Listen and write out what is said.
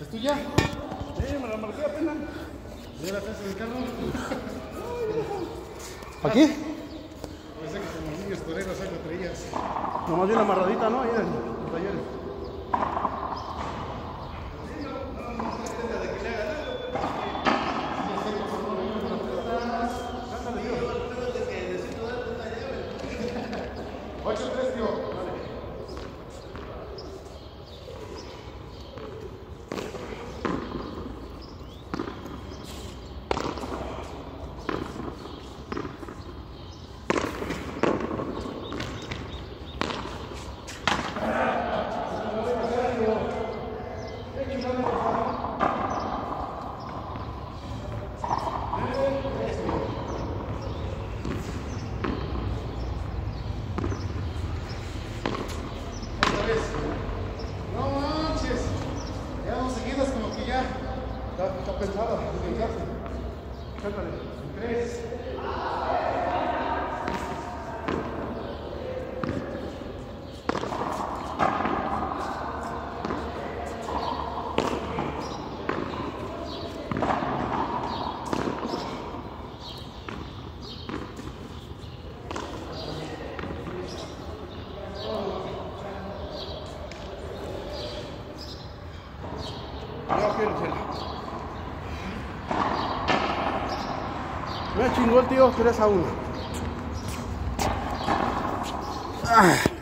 ¿Es tuya? Sí, me la marqué apenas. ¿Ya la traes en el carro? ¿Aquí? Pensé que como niños toreros lo traías. Nomás bien amarradita, ¿no? Ahí en los talleres. Está, pensado. Suéltale. Tres. No Me chingó el tío 3 a 1. Ah.